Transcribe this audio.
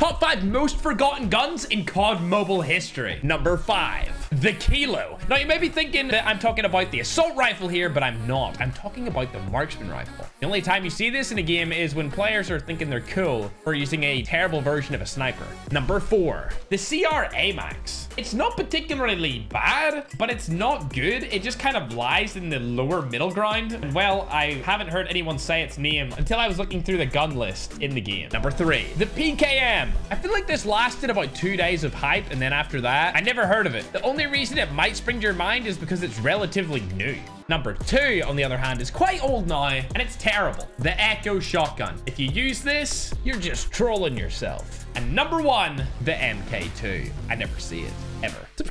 Top five most forgotten guns in COD mobile history. Number five, the Kilo. Now, you may be thinking that I'm talking about the assault rifle here, but I'm not. I'm talking about the marksman rifle. The only time you see this in a game is when players are thinking they're cool for using a terrible version of a sniper. Number four, the CR AMAX. It's not particularly bad, but it's not good. It just kind of lies in the lower middle ground. And well, I haven't heard anyone say its name until I was looking through the gun list in the game. Number three, the PKM. I feel like this lasted about two days of hype, and then after that, I never heard of it. The only reason it might spring to your mind is because it's relatively new. Number two, on the other hand, is quite old now, and it's terrible. The Echo Shotgun. If you use this, you're just trolling yourself. And number one, the MK2. I never see it, ever. Subscribe!